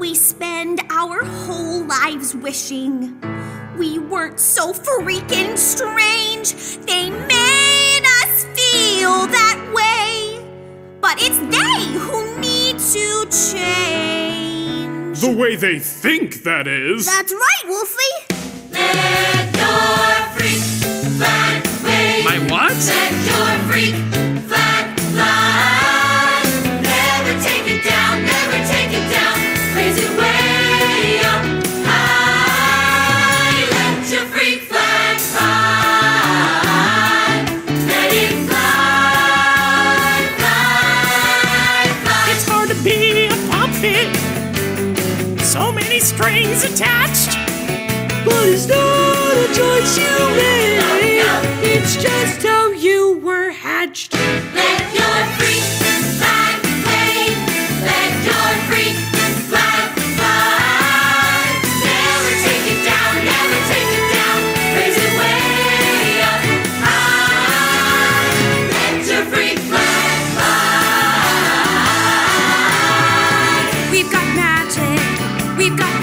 we spend our whole lives wishing we weren't so freaking strange. They made us feel that way. But it's they who need to change. The way they think, that is. That's right, Wolfie. So strings attached. But it's not a choice you made. It's just how you were hatched. Let your freak flag wave. Let your freak flag fly. Never take it down, never take it down. Raise it way up high. Let your freak flag fly. We've got magic, we've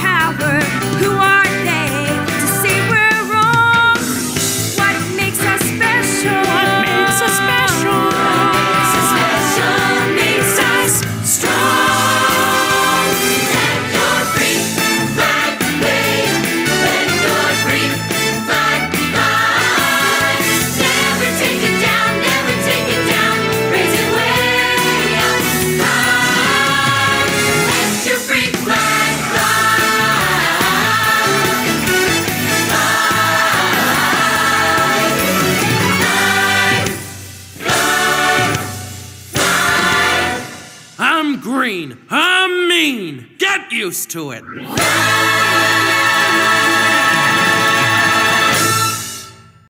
I'm green. I'm mean. Get used to it.